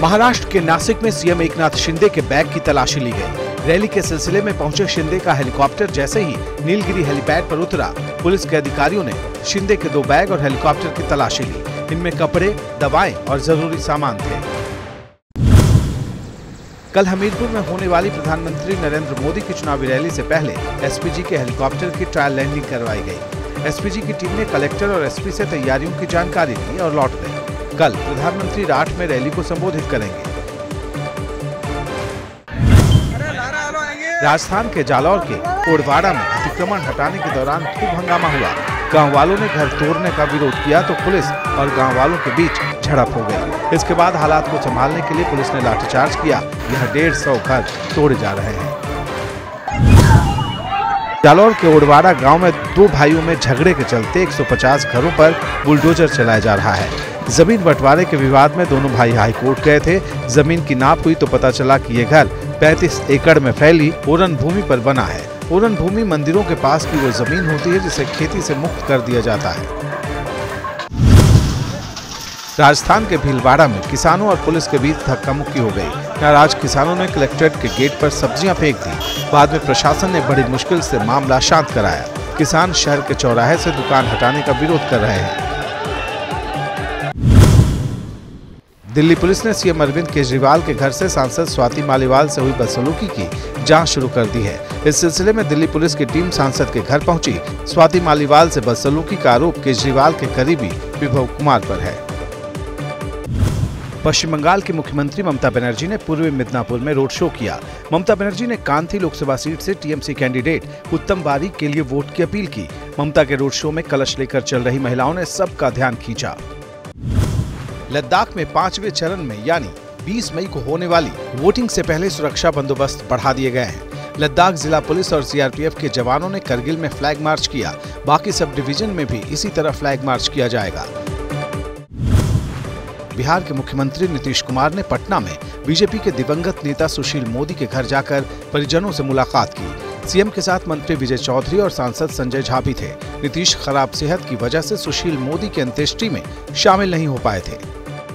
महाराष्ट्र के नासिक में सीएम एकनाथ शिंदे के बैग की तलाशी ली गई। रैली के सिलसिले में पहुँचे शिंदे का हेलीकॉप्टर जैसे ही नीलगिरी हेलीपैड पर उतरा, पुलिस के अधिकारियों ने शिंदे के दो बैग और हेलीकॉप्टर की तलाशी ली। इनमें कपड़े, दवाएँ और ज़रूरी सामान थे। कल हमीरपुर में होने वाली प्रधानमंत्री नरेंद्र मोदी की चुनावी रैली से पहले एसपीजी के हेलीकॉप्टर की ट्रायल लैंडिंग करवाई गई। एसपीजी की टीम ने कलेक्टर और एसपी से तैयारियों की जानकारी ली और लौट गई। कल प्रधानमंत्री राठ में रैली को संबोधित करेंगे। राजस्थान के जालौर के ओडवाड़ा में अतिक्रमण हटाने के दौरान खूब हंगामा हुआ। गाँव वालों ने घर तोड़ने का विरोध किया तो पुलिस और गाँव वालों के बीच झड़प हो गई। इसके बाद हालात को संभालने के लिए पुलिस ने लाठीचार्ज किया। यह डेढ़ सौ घर तोड़े जा रहे हैं। जालौर के उड़वाड़ा गाँव में दो भाइयों में झगड़े के चलते 150 घरों पर बुलडोजर चलाया जा रहा है। ज़मीन बंटवारे के विवाद में दोनों भाई हाईकोर्ट गए थे। ज़मीन की नाप हुई तो पता चला कि ये घर 35 एकड़ में फैली ओरन भूमि पर बना है। ओरन भूमि मंदिरों के पास की वो ज़मीन होती है जिसे खेती से मुक्त कर दिया जाता है। राजस्थान के भीलवाड़ा में किसानों और पुलिस के बीच धक्का मुक्की हो गई नाराज़ किसानों ने कलेक्ट्रेट के गेट पर सब्ज़ियाँ फेंक दी। बाद में प्रशासन ने बड़ी मुश्किल से मामला शांत कराया। किसान शहर के चौराहे से दुकान हटाने का विरोध कर रहे हैं। दिल्ली पुलिस ने सीएम अरविंद केजरीवाल के घर से सांसद स्वाति मालीवाल से हुई बदसलूकी की जाँच शुरू कर दी है। इस सिलसिले में दिल्ली पुलिस की टीम सांसद के घर पहुँची। स्वाति मालीवाल से बदसलूकी का आरोप केजरीवाल के करीबी विभव कुमार पर है। पश्चिम बंगाल की मुख्यमंत्री ममता बनर्जी ने पूर्वी मिदनापुर में रोड शो किया। ममता बनर्जी ने कांथी लोकसभा सीट से टीएमसी कैंडिडेट उत्तम बारी के लिए वोट की अपील की। ममता के रोड शो में कलश लेकर चल रही महिलाओं ने सबका ध्यान खींचा। लद्दाख में पाँचवें चरण में, यानी 20 मई को होने वाली वोटिंग से पहले सुरक्षा बंदोबस्त बढ़ा दिए गए हैं। लद्दाख जिला पुलिस और सीआरपीएफ के जवानों ने करगिल में फ्लैग मार्च किया। बाकी सब डिवीज़न में भी इसी तरह फ्लैग मार्च किया जाएगा। बिहार के मुख्यमंत्री नीतीश कुमार ने पटना में बीजेपी के दिवंगत नेता सुशील मोदी के घर जाकर परिजनों से मुलाकात की। सीएम के साथ मंत्री विजय चौधरी और सांसद संजय झा भी थे। नीतीश खराब सेहत की वजह से सुशील मोदी के अंत्येष्टि में शामिल नहीं हो पाए थे।